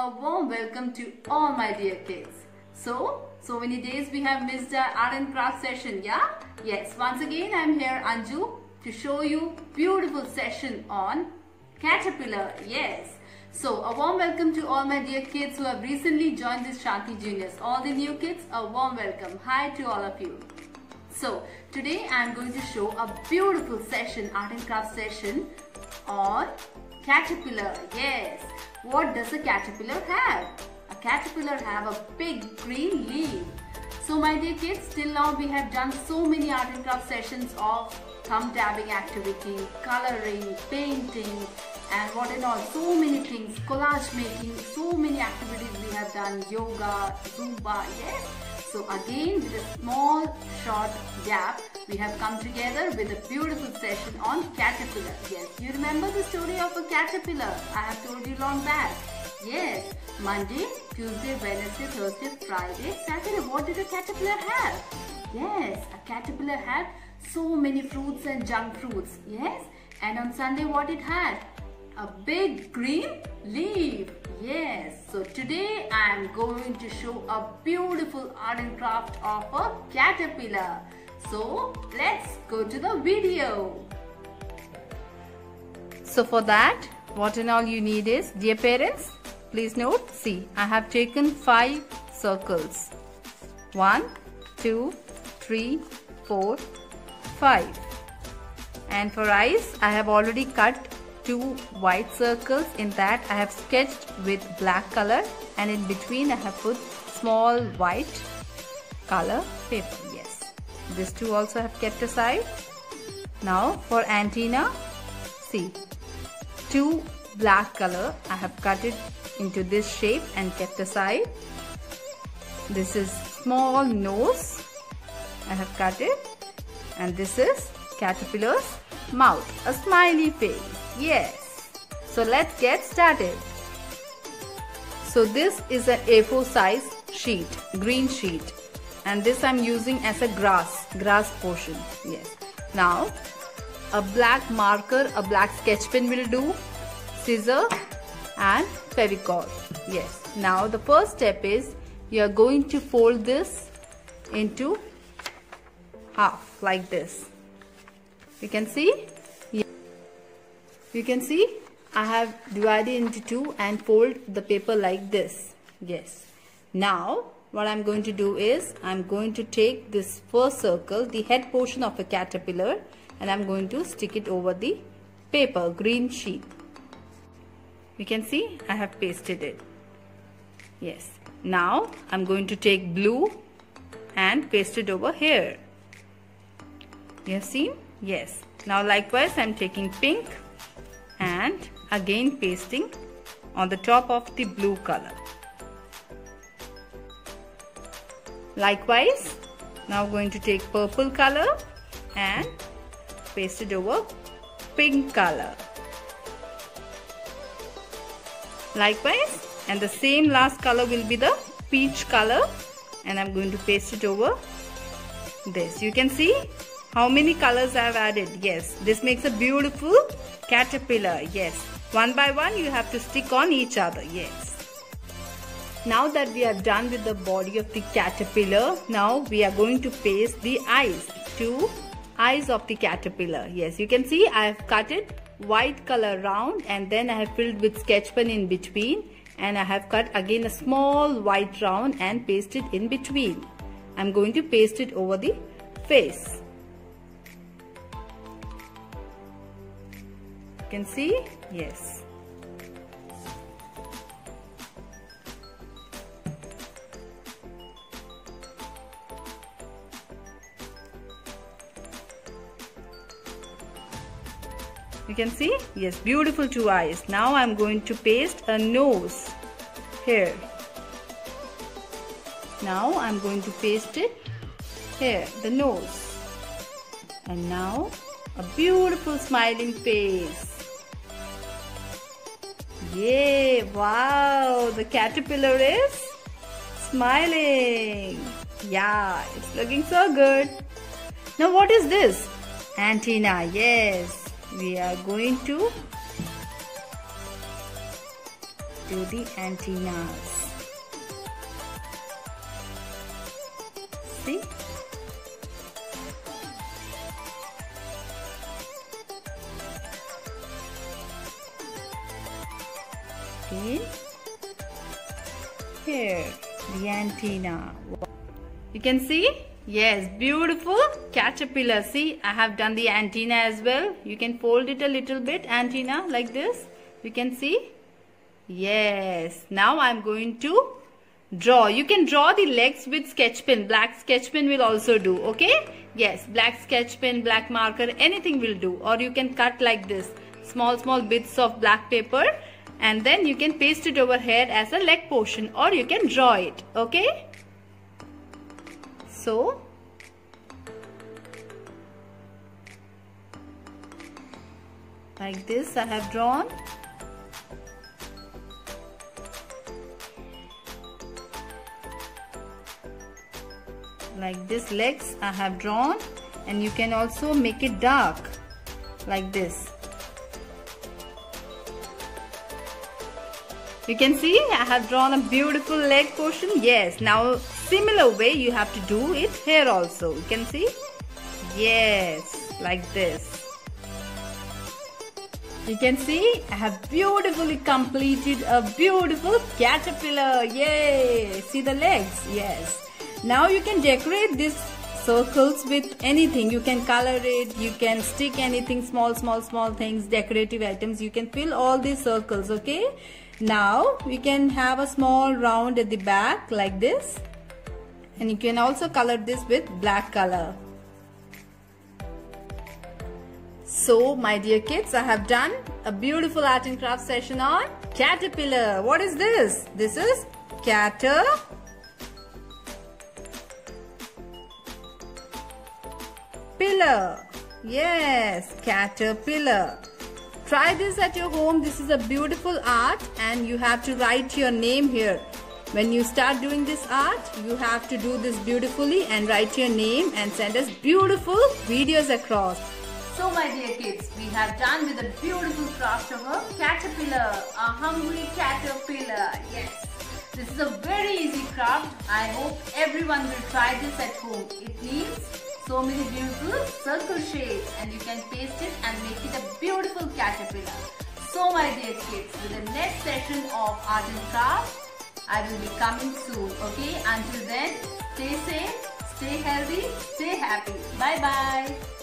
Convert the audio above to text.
A warm welcome to all my dear kids. So, so many days we have missed our art and craft session, yeah? Yes, once again I'm here Anju to show you beautiful session on caterpillar, yes. So, a warm welcome to all my dear kids who have recently joined this Shanti Juniors. All the new kids, a warm welcome. Hi to all of you. So, today I am going to show a beautiful session, art and craft session on caterpillar. Yes. What does a caterpillar have? A caterpillar have a big green leaf. So my dear kids, till now we have done so many art and craft sessions of thumb dabbing activity, coloring, painting and what and all. So many things, collage making, so many activities we have done, yoga, Zumba, yes. So again with a small short gap, we have come together with a beautiful session on caterpillar. Yes, you remember the story of a caterpillar? I have told you long back. Yes, Monday, Tuesday, Wednesday, Thursday, Friday, Saturday. What did a caterpillar have? Yes, a caterpillar had so many fruits and junk fruits. Yes, and on Sunday what it had? A big green leaf. Yes, so today I am going to show a beautiful art and craft of a caterpillar. So let's go to the video. So for that, what and all you need is, dear parents, please note, see, I have taken five circles. One, two, three, four, five. And for eyes, I have already cut two white circles. In that, I have sketched with black color and in between I have put small white color paper. Yes. These two also have kept aside. Now for antenna, see, two black color I have cut it into this shape and kept aside. This is small nose I have cut it and this is caterpillar's mouth, a smiley face. Yes. So let's get started. So this is an A4 size sheet, green sheet. And this I'm using as a grass, grass portion. Yes. Now, a black marker, a black sketch pen will do, scissor and fevicol. Yes. Now the first step is you are going to fold this into half like this. You can see you can see I have divided into two and fold the paper like this. Yes. Now what I'm going to do is I'm going to take this first circle, the head portion of a caterpillar and I'm going to stick it over the paper, green sheet. You can see I have pasted it. Yes. Now I'm going to take blue and paste it over here. You have seen? Yes. Now likewise I'm taking pink and again pasting on the top of the blue color. Likewise, now going to take purple color and paste it over pink color. Likewise, and the same last color will be the peach color and I'm going to paste it over this. You can see how many colors I have added. Yes, this makes a beautiful caterpillar. Yes, one by one you have to stick on each other. Yes. Now that we are done with the body of the caterpillar, now we are going to paste the eyes. Two eyes of the caterpillar. Yes, you can see I have cut it white color round and then I have filled with sketch pen in between and I have cut again a small white round and pasted it in between. I'm going to paste it over the face. Can see? Yes. You can see? Yes, beautiful two eyes. Now I'm going to paste a nose here. Now I'm going to paste it here, the nose. And now a beautiful smiling face. Yay! Wow! The caterpillar is smiling. Yeah, it's looking so good. Now what is this? Antenna. Yes. We are going to do the antennas. See? Okay. Here, the antenna. You can see? Yes, beautiful caterpillar. See, I have done the antenna as well. You can fold it a little bit, antenna, like this. You can see? Yes. Now I'm going to draw. You can draw the legs with sketch pen. Black sketch pen will also do. Okay? Yes, black sketch pen, black marker, anything will do. Or you can cut like this. Small, small bits of black paper and then you can paste it over here as a leg portion or you can draw it okay? So like this I have drawn. Like this legs I have drawn and you can also make it dark like this You can see I have drawn a beautiful leg portion. Yes, now similar way you have to do it here also. You can see? Yes, like this. You can see I have beautifully completed a beautiful caterpillar. Yay! See the legs? Yes. Now you can decorate these circles with anything. You can color it, you can stick anything, small, small, small things, decorative items. You can fill all these circles, okay? Now we can have a small round at the back like this and you can also color this with black color. So my dear kids, I have done a beautiful art and craft session on caterpillar. What is this? This is cater pillar. Yes, caterpillar. Try this at your home. This is a beautiful art and you have to write your name here. When you start doing this art, you have to do this beautifully and write your name and send us beautiful videos across. So my dear kids, we have done with a beautiful craft of a caterpillar, a hungry caterpillar. Yes, this is a very easy craft. I hope everyone will try this at home. It needs so many beautiful circle shapes and you can paste it So my dear kids, with the next session of art and craft, I will be coming soon. Okay, until then, stay safe, stay healthy, stay happy. Bye bye.